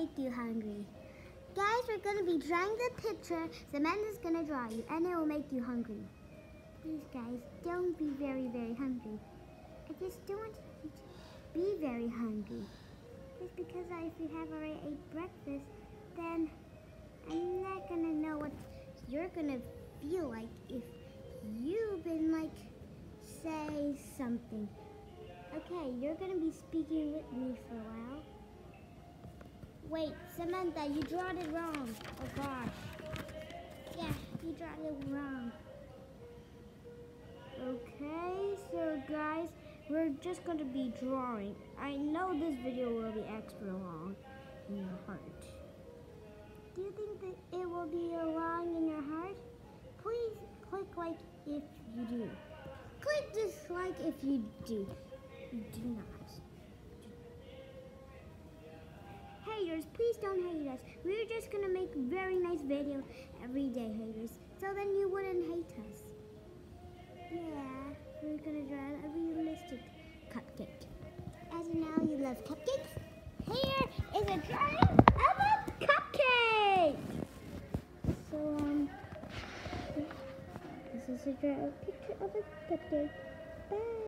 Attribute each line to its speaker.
Speaker 1: make you hungry. Guys, we're gonna be drawing the picture. Samantha's gonna draw you, and it will make you hungry. Please, guys, don't be very, very hungry. I just don't want you to be very hungry. Just because if you have already ate breakfast, then I'm not gonna know what you're gonna feel like if you've been like say something. Okay, you're gonna be speaking with me for a while. Wait, Samantha, you drawed it wrong. Oh gosh. Yeah, you drawed it wrong.
Speaker 2: Okay, so guys, we're just going to be drawing. I know this video will be extra long in your heart.
Speaker 1: Do you think that it will be long in your heart? Please click like if you do. Click dislike if you do. Do not. Haters, please don't hate us. We're just gonna make very nice video every day, haters. So then you wouldn't hate us. Yeah, we're gonna draw a realistic cupcake. As you know, you love cupcakes. Here is a drawing of a cupcake. So, um, this is a draw picture of a cupcake. Bye.